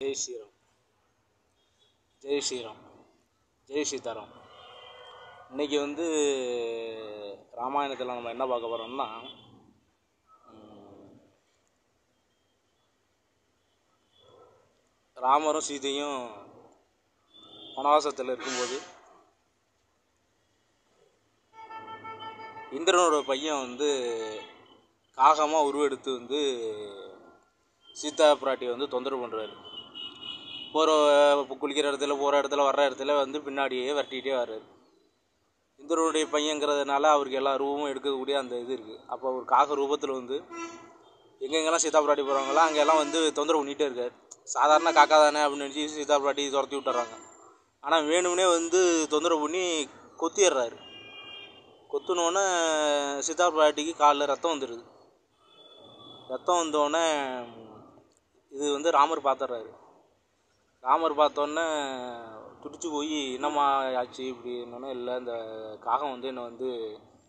ஜெய் ஸ்ரீராம். ஜெய் ஸ்ரீராம். ஜெய் சீதாராம். இன்றைக்கி வந்து ராமாயணத்தில் நம்ம என்ன பார்க்க போகிறோம்னா ராமரும் சீதையும் வனவாசத்தில் இருக்கும்போது இந்திரனோட பையன் வந்து காகமாக உருவெடுத்து வந்து சீதா பிராட்டியை வந்து தொந்தரவு பண்ணுறாரு போகிற குளிக்கிற இடத்துல போகிற இடத்துல வர்ற இடத்துல வந்து பின்னாடியே விரட்டிகிட்டே வர்றாரு. இந்திரனுடைய பையங்கிறதுனால அவருக்கு எல்லா ரூபமும் எடுக்கக்கூடிய அந்த இது இருக்குது அப்போ ஒரு காக ரூபத்தில் வந்து எங்கெங்கெல்லாம் சீதா பிராட்டி போகிறாங்களோ அங்கெல்லாம் வந்து தொந்தரவு பண்ணிகிட்டே இருக்கார். சாதாரண காக்கா தானே அப்படின்னு நினச்சி சீதா பிராட்டி துரத்தி விட்டுறாங்க. ஆனால் வேணும்னே வந்து தொந்தரவு பண்ணி கொத்திடுறாரு. கொத்துனோடனே சீதா பிராட்டிக்கு காலில் ரத்தம் வந்துடுது ரத்தம் வந்தோடனே இது வந்து ராமர் பார்த்துட்றாரு ராமர் பார்த்தோன்னே துடிச்சு போய் என்னம்மா ஆச்சு இப்படின்னோடனே இல்லை இந்த காகம் வந்து என்னை வந்து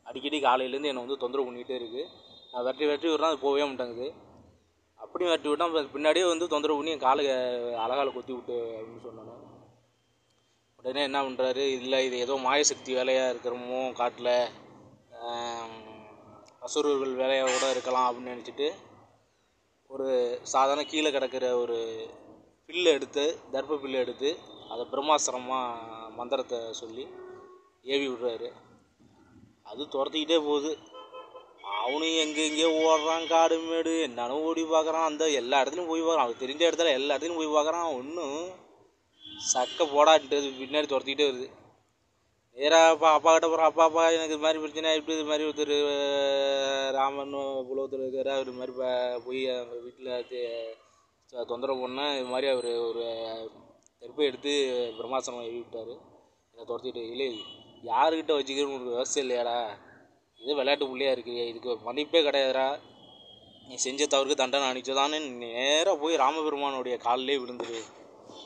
அடிக்கடி காலையிலேருந்து என்னை வந்து தொந்தரவு பண்ணிகிட்டே இருக்குது நான் வெட்டி வெட்டி விட்றேன் அது போகவே மாட்டேங்குது. அப்படி வெட்டி விட்டா அப்புறம் பின்னாடியே வந்து தொந்தரவு பண்ணி என் காலை அழகால் கொத்தி விட்டு அப்படின்னு சொன்னோன்னே உடனே என்ன பண்ணுறாரு இல்லை இது ஏதோ மாயசக்தி வேலையாக இருக்கிறமோ காட்டில். அசுரர்கள் வேலையாக கூட இருக்கலாம் அப்படின்னு நினச்சிட்டு ஒரு சாதாரண கீழே கிடக்கிற ஒரு பில்லு எடுத்து தர்ப்ப பில்லு எடுத்து அதை பிரம்மாஸ்திரமாக மந்திரத்தை சொல்லி ஏவி விடுறாரு. அது துரத்திக்கிட்டே போகுது. அவனும் எங்கே எங்கேயோ ஓடுறான் காடு மேடு என்னன்னு ஓடி பார்க்குறான். அந்த எல்லா இடத்துலையும் போய் பார்க்குறான். அவனுக்கு தெரிஞ்ச இடத்துல எல்லா இடத்துலையும் போய் பார்க்குறான். ஒன்றும் சக்கை போடான்ட்டு பின்னாடி துரத்திக்கிட்டே வருது. நேராக அப்பா அப்பா கிட்ட போகிற அப்பா அப்பா எனக்கு இது மாதிரி பிரச்சனை இப்படி இது மாதிரி ஒருத்தர் ராமன் புலவத்தில் இருக்கிற அவர் மாதிரி போய் அவங்க வீட்டில் தொந்தரவு பண்ணால் இது மாதிரி அவர் ஒரு நெருப்பை எடுத்து பிரம்மாசனம் எழுதி விட்டார் என்னை துரத்திட்டு இல்லை யாருக்கிட்ட வச்சுக்கிறேன்னு ஒரு விவசாயம் இல்லையாடா? இது விளையாட்டு பிள்ளையா இருக்கிறியா. இதுக்கு மன்னிப்பே கிடையாதுடா. நீ செஞ்ச தவறுக்கு தண்டனை அனுப்பிச்சதான்னு நேராக போய் ராமபெருமானுடைய காலிலே விழுந்துரு.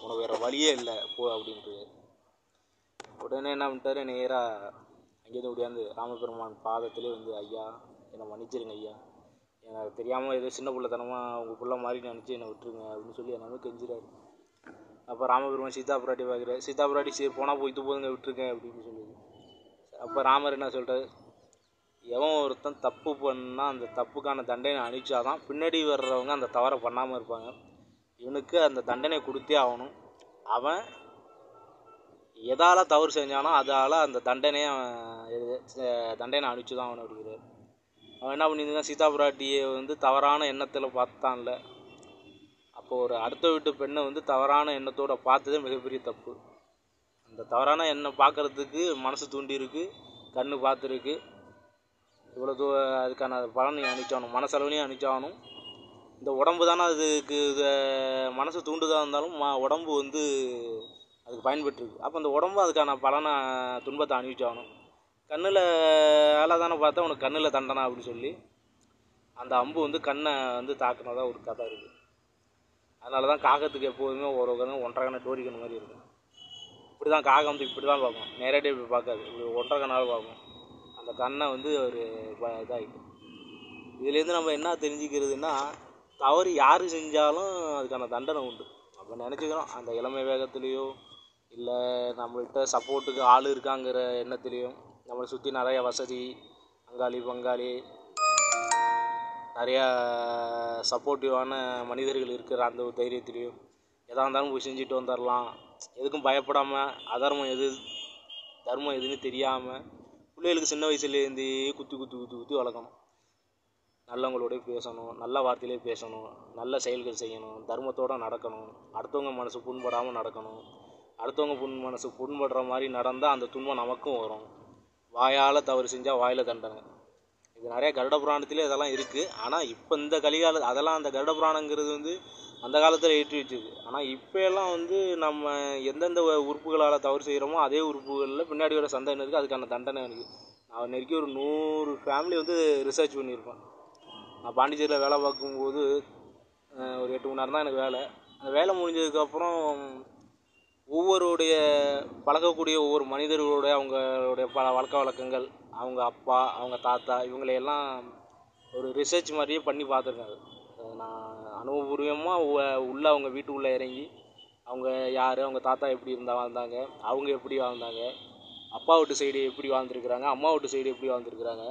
உனக்கு வேறு வழியே இல்லை. போ அப்படின்ட்டு உடனே என்ன பண்ணிட்டாரு? நேராக அங்கேருந்து முடியாது ராமபெருமான் பாதத்திலே வந்து ஐயா என்னை மன்னிச்சிருங்க ஐயா. எனக்கு தெரியாமல் ஏதோ சின்ன பிள்ளைத்தனமாக உங்கள் பிள்ளை மாதிரி நினச்சி என்னை விட்டுருங்க அப்படின்னு சொல்லி எல்லாமே கெஞ்சிறாரு. அப்போ ராமபெருமான் சீதா பிராட்டி பார்க்குறாரு சீதா பிராட்டி சரி போனால் போய்த்து போதுங்க விட்டுருங்க அப்படின்னு சொல்லுது. அப்போ ராமர் என்ன சொல்கிறார் எவன் ஒருத்தன் தப்பு பண்ணால் அந்த தப்புக்கான தண்டனை அனுப்பிச்சாதான் பின்னாடி வர்றவங்க அந்த தவறை பண்ணாமல் இருப்பாங்க. இவனுக்கு அந்த தண்டனை கொடுத்தே ஆகணும். அவன் எதால் தவறு செஞ்சானோ அதால் அந்த தண்டனையை தண்டனை அனுப்பிச்சு தான் அவனை அப்படிங்கிறார். அவன் என்ன பண்ணியிருந்தான்? சீதா பிராட்டியை வந்து தவறான எண்ணத்தில் பார்த்தான்ல. அப்போ ஒரு அடுத்த வீட்டு பெண்ணை வந்து தவறான எண்ணத்தோடு பார்த்ததே மிகப்பெரிய தப்பு. அந்த தவறான எண்ணம் பார்க்குறதுக்கு மனசு தூண்டியிருக்கு கண்ணு பார்த்துருக்கு. இவ்வளோ தூ அதுக்கான பலனை அனுப்பிச்சாகணும் மனசளவுலையும் அனுப்பிச்சாகணும் இந்த உடம்பு தானே அதுக்கு இதை மனசு தூண்டுதாக இருந்தாலும் ம உடம்பு வந்து அதுக்கு பயன்பட்டுருக்கு அப்போ அந்த உடம்பு அதுக்கான பலனை துன்பத்தை அனுப்பிச்சாகணும் கண்ணில் ஆளாதானே பார்த்தா உனக்கு கண்ணில் தண்டனா அப்படின்னு சொல்லி அந்த அம்பு வந்து கண்ணை வந்து தாக்குனதாக ஒரு கதை இருக்குது அதனால தான் காகத்துக்கு எப்போதுமே ஒரு கண்ணு ஒன்றரை கண்ணை டோரிக்கணும் மாதிரி இருக்கும். இப்படி தான் காகம் வந்து இப்படி தான் பார்க்கும். நேரடியாக இப்படி பார்க்காது. இப்படி ஒன்றரை கண்ணால் பார்க்கும். அந்த கண்ணை வந்து ஒரு இதாகிட்டு இதுலேருந்து நம்ம என்ன தெரிஞ்சுக்கிறதுன்னா தவறு யார் செஞ்சாலும் அதுக்கான தண்டனை உண்டு. நம்ம நினச்சிக்கிறோம் அந்த இளமை வேகத்துலேயோ இல்லை நம்மள்கிட்ட சப்போர்ட்டுக்கு ஆள் இருக்காங்கிற எண்ணத்துலேயும் நம்மளை சுற்றி நிறையா வசதி அங்காளி பங்காளி. நிறையா சப்போர்ட்டிவான மனிதர்கள் இருக்கிற அந்த ஒரு தைரியத்துலேயும் எதாக இருந்தாலும் போய் செஞ்சுட்டு வந்துடலாம் எதுக்கும் பயப்படாமல் அதர்மம் எது தர்மம் எதுன்னு தெரியாமல் பிள்ளைகளுக்கு சின்ன வயசுலேருந்தே குத்தி குத்தி குத்தி குத்தி வளர்க்கணும். நல்லவங்களோடய பேசணும் நல்ல வார்த்தையிலே பேசணும் நல்ல செயல்கள் செய்யணும் தர்மத்தோடு நடக்கணும். அடுத்தவங்க மனசு புண்படாமல் நடக்கணும். அடுத்தவங்க புண் மனசு புண்படுற மாதிரி நடந்தால் அந்த துன்பம் நமக்கும் வரும். வாயால் தவறு செஞ்சால் வாயில் தண்டனை. இது நிறைய கருட புராணத்திலே இதெல்லாம் இருக்குது ஆனால் இப்போ இந்த கலிகால அதெல்லாம் அந்த கருட புராணங்கிறது வந்து அந்த காலத்தில் ஏற்றி வச்சுது. ஆனால் இப்போ எல்லாம் வந்து நம்ம எந்தெந்த உறுப்புகளால் தவறு செய்கிறோமோ அதே உறுப்புகளில் பின்னாடி வர சந்தேகம் அதுக்கான தண்டனை இருக்குது நான் நெருக்கி ஒரு நூறு ஃபேமிலி வந்து ரிசர்ச் பண்ணியிருப்பேன் நான் பாண்டிச்சேரியில் வேலை பார்க்கும்போது ஒரு எட்டு மணி நேரம் தான் எனக்கு வேலை. அந்த வேலை முடிஞ்சதுக்கப்புறம் ஒவ்வொருடைய பழகக்கூடிய ஒவ்வொரு மனிதர்களுடைய அவங்களுடைய பல வழக்க வழக்கங்கள் அவங்க அப்பா அவங்க தாத்தா இவங்களையெல்லாம் ஒரு ரிசர்ச் மாதிரியே பண்ணி பார்த்துருக்கேன் அது நான் அனுபவபூர்வமாக உள்ள அவங்க வீட்டுக்குள்ளே இறங்கி அவங்க யார் அவங்க தாத்தா எப்படி இருந்தால் வாழ்ந்தாங்க அவங்க எப்படி வாழ்ந்தாங்க அப்பா வீட்டு சைடு எப்படி வாழ்ந்துருக்குறாங்க அம்மா வீட்டு சைடு எப்படி வாழ்ந்துருக்குறாங்க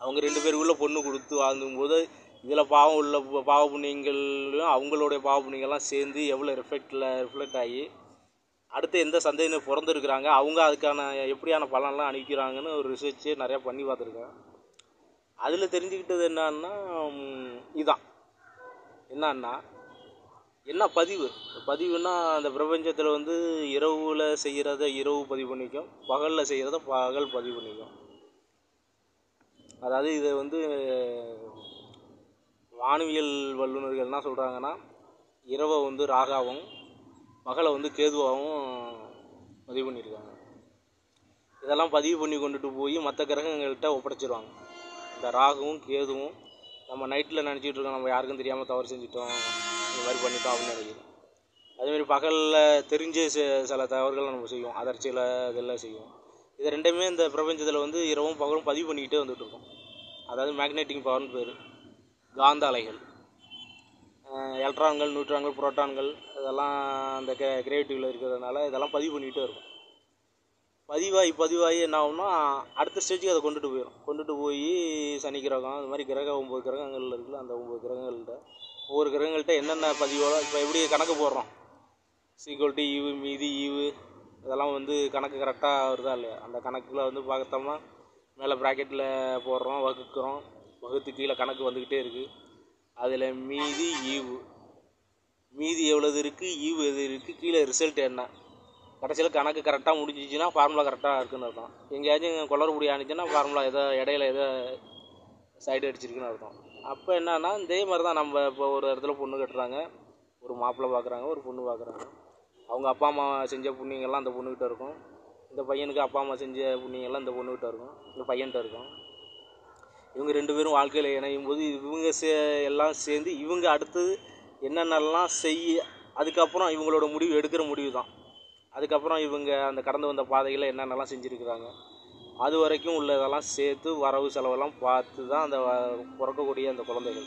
அவங்க ரெண்டு பேருக்குள்ளே பொண்ணு கொடுத்து வாழ்ந்தும்போது இதில் பாவம் உள்ள பாவ புண்ணியங்களையும் அவங்களுடைய பாவ புண்ணியங்கள்லாம் சேர்ந்து எவ்வளோ ரிஃப்ளெக்டில் ரிஃப்ளெக்ட் ஆகி அடுத்து எந்த சந்ததியினர் பிறந்திருக்கிறாங்க? அவங்க அதுக்கான எப்படியான பலன்லாம் அனுப்பிக்கிறாங்கன்னு ஒரு ரிசர்ச்சு நிறையா பண்ணி பார்த்துருக்கேன். அதில் தெரிஞ்சுக்கிட்டது என்னன்னா இதுதான் இதான். என்னன்னா என்ன பதிவு? பதிவுன்னா அந்த பிரபஞ்சத்தில் வந்து இரவில் செய்கிறத இரவு பதிவு பண்ணிக்கும் பகலில் செய்கிறத பகல் பதிவு பண்ணிக்கும். அதாவது இதை வந்து வானவியல் வல்லுநர்கள் என்ன சொல்கிறாங்கன்னா இரவை வந்து ராகாவும் மகளை வந்து கேதுவாகவும் பதிவு பண்ணியிருக்காங்க. இதெல்லாம் பதிவு பண்ணி கொண்டுட்டு போய் மற்ற கிரகங்கள்கிட்ட ஒப்படைச்சிருவாங்க. இந்த ராகுவும் கேதுவும் நம்ம நைட்டில் நினச்சிட்டு இருக்கோம் நம்ம யாருக்கும் தெரியாமல் தவறு செஞ்சிட்டோம் இந்த மாதிரி பண்ணிட்டோம் அப்படின்னு நினைக்கிறோம். அதேமாதிரி பகலில் தெரிஞ்ச சில சில தவறுகளை நம்ம செய்வோம் அதர்ச்சியில் இதெல்லாம் செய்வோம். இது ரெண்டுமே இந்த பிரபஞ்சத்தில் வந்து இரவும் பகலும் பதிவு பண்ணிக்கிட்டே வந்துட்டு இருக்கோம். அதாவது மேக்னெட்டிக் பவர்னு பேர். காந்த அலைகள். எலக்ட்ரான்கள் நியூட்ரான்கள் புரோட்டான்கள் இதெல்லாம் அந்த கே கிரேவிட்டியில் இருக்கிறதுனால இதெல்லாம் பதிவு பண்ணிக்கிட்டே இருக்கும். பதிவாகி பதிவாகி என்ன ஆகும்னா அடுத்த ஸ்டேஜுக்கு அதை கொண்டுட்டு போயிடும் கொண்டுட்டு போய் சனி கிரகம் அது மாதிரி கிரக ஒம்பது கிரகங்கள் இருக்குல்ல அந்த ஒம்பது கிரகங்கள்கிட்ட ஒவ்வொரு கிரகங்கள்கிட்ட என்னென்ன பதிவோட இப்போ எப்படி கணக்கு போடுறோம்? சீக்வல்ட்டி ஈவு மீதி ஈவு இதெல்லாம் வந்து கணக்கு கரெக்டாக வருதா இல்லையா? அந்த கணக்கில் வந்து பார்த்தோம்னா மேலே ப்ராக்கெட்டில் போடுறோம் வகுக்கிறோம். வகுத்து கீழே கணக்கு வந்துக்கிட்டே இருக்குது அதில் மீதி ஈவு. மீதி எவ்வளோது இருக்குது ஈவு எது இருக்குது கீழே ரிசல்ட் என்ன? கடைசியில் கணக்கு கரெக்டாக முடிஞ்சிச்சுன்னா ஃபார்முலா கரெக்டாக இருக்குன்னு அர்த்தம். எங்கேயாச்சும் குளறுபடி ஆனிச்சுன்னா ஃபார்முலா எதோ இடையில எதோ சைடு அடிச்சிருக்குன்னு அர்த்தம். அப்போ என்னன்னா இதே மாதிரி தான் நம்ம இப்போ ஒரு இடத்துல பொண்ணு கட்டுறாங்க. ஒரு மாப்பிள்ளை பார்க்குறாங்க ஒரு பொண்ணு பார்க்குறாங்க அவங்க அப்பா அம்மா செஞ்ச புண்ணியங்கள்லாம் அந்த பொண்ணுக்கிட்ட இருக்கும். இந்த பையனுக்கு அப்பா அம்மா செஞ்ச புண்ணியங்கள்லாம் இந்த பொண்ணுக்கிட்ட இருக்கும். இந்த பையன்கிட்ட இருக்கும். இவங்க ரெண்டு பேரும் வாழ்க்கையில் இணையும் போது இவங்க சே எல்லாம் சேர்ந்து இவங்க அடுத்து என்னென்னலாம் செய்ய அதுக்கப்புறம் இவங்களோட முடிவு எடுக்கிற முடிவு தான் அதுக்கப்புறம் இவங்க அந்த கடந்து வந்த பாதையில் என்னென்னலாம் செஞ்சுருக்குறாங்க. அது வரைக்கும் உள்ளதெல்லாம் சேர்த்து வரவு செலவெல்லாம் பார்த்து தான் அந்த வ- பிறக்கக்கூடிய அந்த குழந்தைகள்.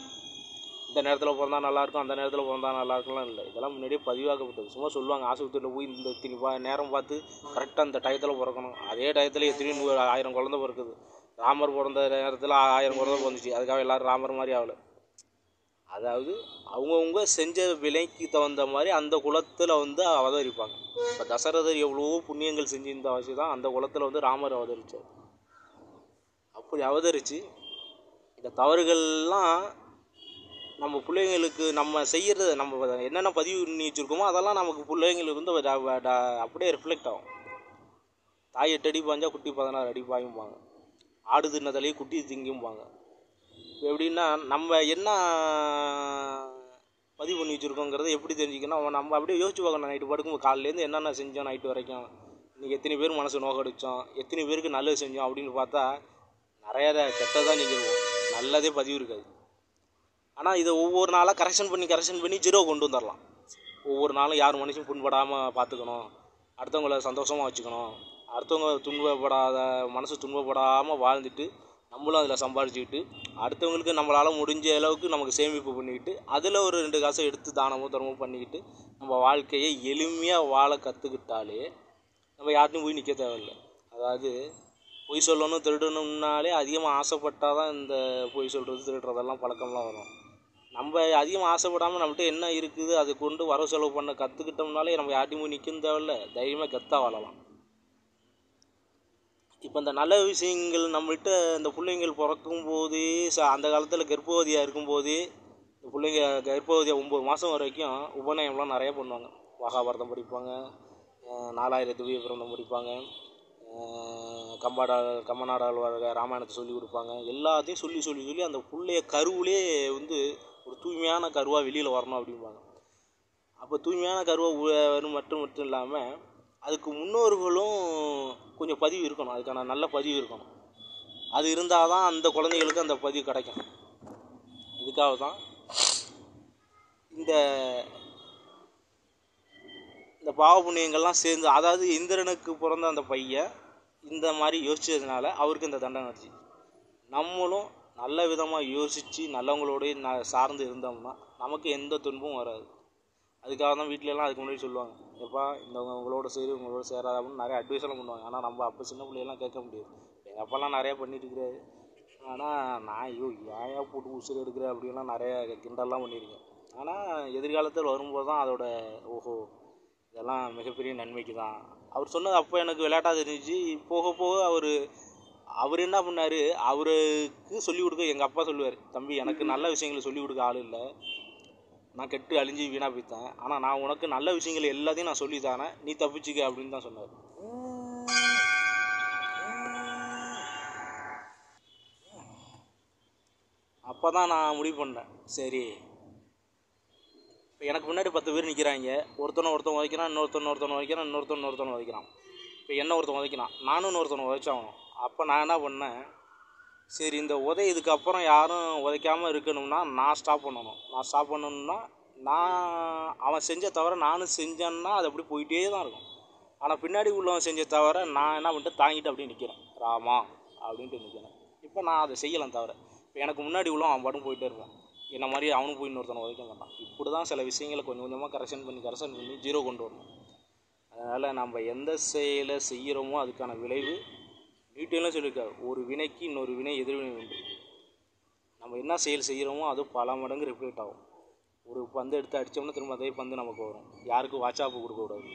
இந்த நேரத்தில் பிறந்தா நல்லாயிருக்கும் அந்த நேரத்தில் பிறந்தா நல்லாயிருக்கும்லாம் இல்லை. இதெல்லாம் முன்னாடியே பதிவாக்கப்பட்டது. சும்மா சொல்லுவாங்க ஆஸ்பத்திரியில் போய் இந்த இத்தனி நேரம் பார்த்து கரெக்டாக அந்த டயத்தில் பிறக்கணும். அதே டயத்தில் எத்தனையோ நூறு ஆயிரம் குழந்தை பிறக்குது. ராமர் பிறந்த நேரத்தில் ஆயிரம் குழந்தை வந்துச்சு. அதுக்காக எல்லாரும் ராமர் மாதிரி ஆகலை. அதாவது அவங்கவுங்க செஞ்ச விலைக்கு தகுந்த மாதிரி அந்த குலத்தில் வந்து அவதரிப்பாங்க. இப்போ தசரதர் எவ்வளவோ புண்ணியங்கள் செஞ்சிருந்த அவசியம் தான் அந்த குலத்தில் வந்து ராமர் அவதரிச்சார். அப்படி அவதரித்து இந்த தவறுகள்லாம் நம்ம பிள்ளைங்களுக்கு நம்ம செய்கிறது நம்ம என்னென்ன பதிவு பண்ணி வச்சுருக்கோமோ அதெல்லாம் நமக்கு பிள்ளைங்களுக்கு வந்து அப்படியே ரிஃப்ளெக்ட் ஆகும். தாய் எட்டு அடி பாஞ்சா குட்டி பதினாறு அடி பாயும்பாங்க. ஆடு தின்னதாலேயே குட்டி திங்கும்பாங்க. இப்போ எப்படின்னா நம்ம என்ன பதிவு பண்ணி வச்சுருக்கோங்கிறத எப்படி தெரிஞ்சுக்கணும் நம்ம அப்படியே யோசிச்சு பார்க்கணும். நைட்டு படுக்கும்போது காலையிலேருந்து என்னென்ன செஞ்சோம் நைட்டு வரைக்கும். இன்றைக்கி எத்தனை பேர் மனசு நோக்கடிச்சோம் எத்தனை பேருக்கு நல்லது செஞ்சோம் அப்படின்னு பார்த்தா நிறையா கெட்டதான் செஞ்சுருவோம் நல்லதே பதிவு இருக்காது. ஆனால் இதை ஒவ்வொரு நாளாக கரெக்ஷன் பண்ணி கரெக்ஷன் பண்ணி ஜீரோ கொண்டு வந்துடலாம் ஒவ்வொரு நாளும் யார் மனுஷன் புண்படாமல் பார்த்துக்கணும். அடுத்தவங்கள சந்தோஷமாக வச்சுக்கணும். அடுத்தவங்க துன்பப்படாத மனசு துன்பப்படாமல் வாழ்ந்துட்டு நம்மளும் அதில் சம்பாதிச்சுக்கிட்டு அடுத்தவங்களுக்கு நம்மளால் முடிஞ்ச அளவுக்கு நமக்கு சேமிப்பு பண்ணிக்கிட்டு அதில் ஒரு ரெண்டு காசை எடுத்து தானமோ தரமோ பண்ணிக்கிட்டு நம்ம வாழ்க்கையை எளிமையாக வாழ கற்றுக்கிட்டாலே நம்ம யார்ட்டையும் போய் நிற்க தேவையில்ல. அதாவது பொய் சொல்லணும் திருடணும்னாலே அதிகமாக ஆசைப்பட்டால் தான் இந்த பொய் சொல்கிறது திருடுறதெல்லாம் பழக்கம்லாம் வரும். நம்ம அதிகமாக ஆசைப்படாமல் நம்மகிட்ட என்ன இருக்குது அதை கொண்டு வரவு செலவு பண்ண கற்றுக்கிட்டோம்னாலே நம்ம யார்ட்டையும் போய் நிற்கும் தேவையில்ல. தைரியமாக கெத்தாக வாழலாம். இப்போ இந்த நல்ல விஷயங்கள் நம்மள்கிட்ட இந்த பிள்ளைங்கள் பிறக்கும் போது ச அந்த காலத்தில் கர்ப்பவதியாக இருக்கும்போது இந்த பிள்ளைங்க கர்ப்பவதியாக ஒம்பது மாதம் வரைக்கும் உபநயம்லாம் நிறைய பண்ணுவாங்க. மகாபாரதம் படிப்பாங்க நாலாயிரம் திவ்ய பிரந்தம் படிப்பாங்க கம்பாடாள் கம்பாடா கம்மநாடால் வர ராமாயணத்தை சொல்லி கொடுப்பாங்க. எல்லாத்தையும் சொல்லி சொல்லி சொல்லி அந்த பிள்ளைய கருவிலே வந்து ஒரு தூய்மையான கருவாக வெளியில் வரணும் அப்படிம்பாங்க. அப்போ தூய்மையான கருவாக வரும் மட்டும் மட்டும் இல்லாமல் அதுக்கு முன்னோர்களும் கொஞ்சம் பதிவு இருக்கணும். அதுக்கான நல்ல பதிவு இருக்கணும். அது இருந்தால் தான் அந்த குழந்தைகளுக்கு அந்த பதிவு கிடைக்கும். இதுக்காக தான் இந்த இந்த பாவ புண்ணியங்கள்லாம் சேர்ந்து அதாவது இந்திரனுக்கு பிறந்த அந்த பையன் இந்த மாதிரி யோசிச்சதுனால அவருக்கு இந்த தண்டனை வந்துச்சு. நம்மளும் நல்ல விதமாக யோசித்து நல்லவங்களோடய ந சார்ந்து இருந்தோம்னா நமக்கு எந்த துன்பமும் வராது. அதுக்காக தான் வீட்டிலலாம் அதுக்கு முன்னாடி சொல்லுவாங்க. எப்பா இந்த உங்களோட சரி உங்களோட சேராது அப்படின்னு நிறைய அட்வைஸ் எல்லாம் பண்ணுவாங்க. ஆனால் நம்ம அப்போ சின்ன பிள்ளையெல்லாம் கேட்க முடியாது. எங்கள் அப்பாலாம் நிறையா பண்ணிட்டு இருக்கிறாரு ஆனால் நான் ஐயோ ஏயா போட்டு உசுறு எடுக்கிற? அப்படின்லாம் நிறைய கிண்டல்லாம் பண்ணியிருக்கேன். ஆனால் எதிர்காலத்தில் வரும்போது தான் அதோட ஓஹோ இதெல்லாம் மிகப்பெரிய நன்மைக்கு தான். அவர் சொன்னது அப்போ எனக்கு விளையாட்டாக தெரிஞ்சிச்சு. போக போக அவர் அவர் என்ன பண்ணார்? அவருக்கு சொல்லிக் கொடுக்க எங்கள் அப்பா சொல்லுவார். தம்பி எனக்கு நல்ல விஷயங்களை சொல்லிக் கொடுக்க ஆள் இல்லை. நான் கெட்டு அழிஞ்சு வீணாக போய்த்தேன் ஆனால் நான் உனக்கு நல்ல விஷயங்கள் எல்லாத்தையும் நான் சொல்லி தரேன் நீ தப்பிச்சுக்க அப்படின்னு தான் சொன்னார். அப்போ தான் நான் முடிவு பண்ணேன். சரி. இப்போ எனக்கு முன்னாடி பத்து பேர் நிற்கிறாங்க ஒருத்தனை ஒருத்தன் உதைக்கிறான் இன்னொருத்தன் ஒருத்தன் உதைக்கிறான் இன்னொருத்தன் இன்னொருத்தன் உதைக்கிறான். இப்போ என்ன ஒருத்தன் உதைக்கிறான்? நானும் இன்னொருத்தனை உதைச்சாகணும். அப்போ நான் என்ன பண்ணேன்? சரி இந்த உதை இதுக்கப்புறம் யாரும் உதைக்காமல் இருக்கணும்னா நான் ஸ்டாப் பண்ணணும். நான் ஸ்டாப் பண்ணணும்னா நான் அவன் செஞ்ச தவிர நானும் செஞ்சேன்னா அது அப்படி போயிட்டே தான் இருக்கும். ஆனால் பின்னாடி உள்ளவன் செஞ்ச தவிர நான் என்ன பண்ணிட்டு தாங்கிட்டு அப்படியே நிற்கிறேன் ராமா அப்படின்ட்டு நிற்கிறேன் இப்போ நான் அதை செய்யலாம் தவிர இப்போ எனக்கு முன்னாடி உள்ளவன் அவன் பாட்டும் போயிட்டே இருப்பான். என்ன மாதிரி அவனும் போய் இன்னொருத்தனை உதைக்க மாட்டான். இப்படி தான் சில விஷயங்களை கொஞ்சம் கொஞ்சமாக கரெக்ஷன் பண்ணி கரெக்ஷன் பண்ணி ஜீரோ கொண்டு வரணும். அதனால் நம்ம எந்த செயலை செய்கிறோமோ அதுக்கான விளைவு டீட்டெயிலாக சொல்லியிருக்காரு ஒரு வினைக்கு இன்னொரு வினை எதிர்வினை உண்டு நம்ம என்ன செயல் செய்கிறோமோ அது பல மடங்கு ரிஃப்ளெக்ட் ஆகும். ஒரு பந்து எடுத்து அடித்தோம்னா திரும்ப அதே பந்து நமக்கு வரும். யாருக்கும் வாட்ஸ்அப்பு கொடுக்கக்கூடாது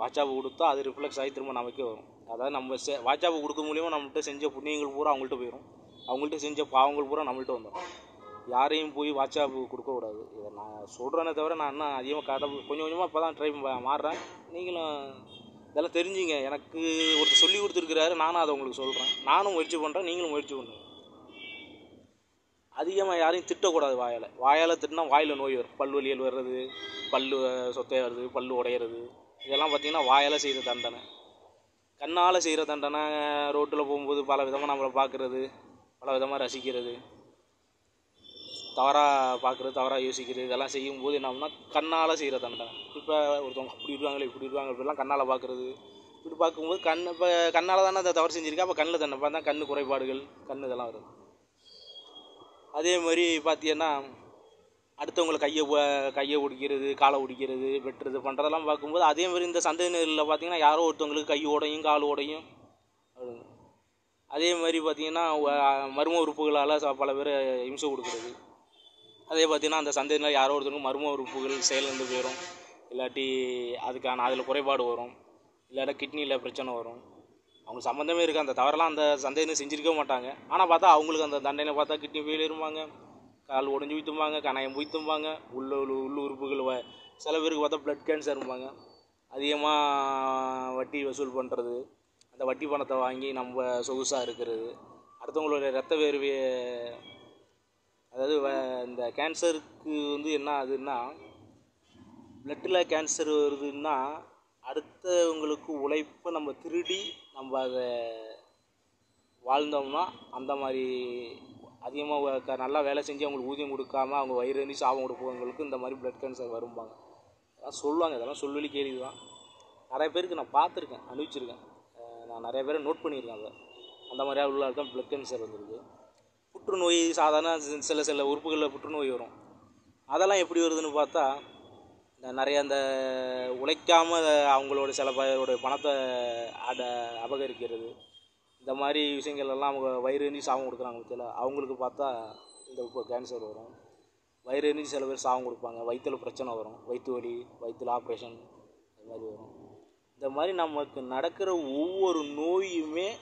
வாட்ஸ்அப்பு கொடுத்தா அது ரிஃப்ளெக்ஸ் ஆகி திரும்ப நமக்கே வரும். அதாவது நம்ம செ வாட்ஸ்அப்பு கொடுக்க மூலியமாக நம்மள்ட்ட செஞ்ச புண்ணியங்கள் பூரா அவங்கள்ட்ட போயிடும் அவங்கள்ட்ட செஞ்ச பாவங்கள் பூரா நம்மள்ட்ட வந்துடும் யாரையும் போய் வாட்ஸ்அப்பு கொடுக்கக்கூடாது இதை நான் சொல்கிறேனே தவிர நான் இன்னும் அதிகமாக காட்ட கொஞ்சம் கொஞ்சமாக இப்போ தான் ட்ரை மாறுறேன். நீங்களும் இதெல்லாம் தெரிஞ்சுங்க. எனக்கு ஒருத்தர் சொல்லி கொடுத்துருக்குறாரு நானும் அதை உங்களுக்கு சொல்கிறேன் நானும் முயற்சி பண்ணுறேன் நீங்களும் முயற்சி பண்ணுங்க. அதிகமாக யாரையும் திட்டக்கூடாது வாயால். வாயால் திட்டினா வாயில் நோய் வரும். பல் வலியல் வர்றது பல் சொத்தை வருது பல் உடையிறது. இதெல்லாம் பார்த்திங்கன்னா வாயால் செய்கிற தண்டனை. கண்ணால் செய்கிற தண்டனை ரோட்டில் போகும்போது பல விதமாக நம்மளை பார்க்குறது பல விதமாக ரசிக்கிறது. தவறாக பார்க்குறது தவறாக யோசிக்கிறது இதெல்லாம் செய்யும்போது என்ன ஆகும்னா கண்ணால் செய்கிற தண்டனை. இப்போ ஒருத்தவங்க அப்படி இருப்பாங்களே இப்படி இருப்பாங்க இப்படிலாம் கண்ணால் பார்க்குறது. இப்படி பார்க்கும்போது கண் இப்போ கண்ணால் தானே அதை தவறு செஞ்சுருக்கா. அப்போ கண்ணில் தண்டனை. பார்த்தா கண் குறைபாடுகள் கண் இதெல்லாம் வரும். அதே மாதிரி பார்த்தீங்கன்னா அடுத்தவங்களை கையை கையை ஒடிக்கிறது காலை ஒடிக்கிறது வெட்டுறது பண்ணுறதெல்லாம் பார்க்கும்போது அதே மாதிரி இந்த சந்தையினரில் பார்த்தீங்கன்னா யாரோ ஒருத்தவங்களுக்கு கை உடையும் கால் உடையும் அதே மாதிரி பார்த்தீங்கன்னா மரும மர்ம உறுப்புகளால் ச- பல பேர் இம்சை கொடுக்குறது. அதே பார்த்தீங்கன்னா அந்த சந்தையில் யாரோ ஒருத்தருக்கும் மர்ம உறுப்புகள் செயலிழந்து போயிடும் இல்லாட்டி அதுக்கான அதில் குறைபாடு வரும். இல்லாட்டி கிட்னியில் பிரச்சனை வரும். அவங்க சம்மந்தமே இருக்குது. அந்த தவறெல்லாம் அந்த சந்தையினர் செஞ்சுருக்க மாட்டாங்க. ஆனால் பார்த்தா அவங்களுக்கு அந்த தண்டனை பார்த்தா கிட்னி ஃபெயில் இருப்பாங்க கால் உடஞ்சி ஊற்றும்பாங்க கணையம் ஊற்றும்பாங்க உள்ள- உள்ள உறுப்புகள் வ சில பேருக்கு பார்த்தா ப்ளட் கேன்சர் இருப்பாங்க அதிகமாக வட்டி வசூல் பண்ணுறது அந்த வட்டி பணத்தை வாங்கி நம்ம சொகுசாக இருக்கிறது. அடுத்தவங்களுடைய ரத்த வேர்வையை அதாவது வ- இந்த கேன்சருக்கு வந்து என்ன ஆகுதுன்னா பிளட்டில் கேன்சர் வருதுன்னா அடுத்தவங்களுக்கு உழைப்பை நம்ம திருடி நம்ம அதை வாழ்ந்தோம்னா அந்த மாதிரி அதிகமாக நல்லா வேலை செஞ்சு அவங்களுக்கு ஊதியம் கொடுக்காம அவங்க வயிறு சாபம் கொடுப்பவங்களுக்கு இந்த மாதிரி பிளட் கேன்சர் வரும்பாங்க. அதெல்லாம் சொல்லுவாங்க இதெல்லாம் சொல்லி கேள்வி தான் நிறைய பேருக்கு நான் பார்த்துருக்கேன் அனுப்பிச்சிருக்கேன் நான் நிறைய பேரை நோட் பண்ணியிருக்கேன் அதை. அந்த மாதிரியா உள்ள தான் பிளட் கேன்சர் வந்துருக்கு புற்றுநோய் சாதாரண சில சில உறுப்புகளில் புற்றுநோய் வரும். அதெல்லாம் எப்படி வருதுன்னு பார்த்தா இந்த நிறைய அந்த உழைக்காமல் அவங்களோட சில பேரோட பணத்தை அட அபகரிக்கிறது. இந்த மாதிரி விஷயங்கள் எல்லாம் அவங்க வயிறு எண்ணி சாபம் கொடுக்குறாங்க பற்றியில் அவங்களுக்கு பார்த்தா இந்த இப்போ கேன்சர் வரும். வயிறு எண்ணி சில பேர் சாபம் கொடுப்பாங்க. வயிற்றில் பிரச்சனை வரும். வயிற்று வலி வயிற்றில் ஆப்ரேஷன் இந்த மாதிரி வரும். இந்த மாதிரி நமக்கு நடக்கிற ஒவ்வொரு நோயுமே